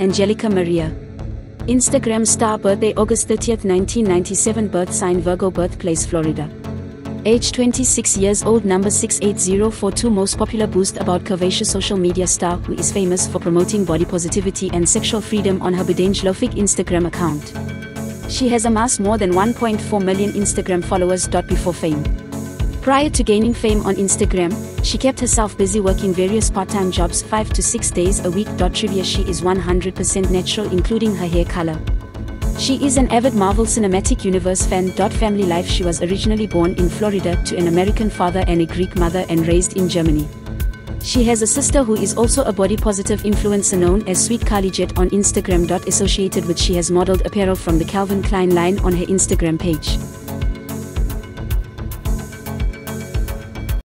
Angelica Maria. Instagram star birthday August 30th 1997 birth sign Virgo birthplace Florida. Age 26 years old number 68042 most popular boost about curvaceous social media star who is famous for promoting body positivity and sexual freedom on her Bedanglofic Instagram account. She has amassed more than 1.4 million Instagram followers. Before fame. Prior to gaining fame on Instagram, she kept herself busy working various part-time jobs 5 to 6 days a week. Trivia She is 100% natural including her hair color. She is an avid Marvel Cinematic Universe fan. Family life She was originally born in Florida to an American father and a Greek mother and raised in Germany. She has a sister who is also a body positive influencer known as Sweet Carly Jet on Instagram. Associated with she has modeled apparel from the Calvin Klein line on her Instagram page.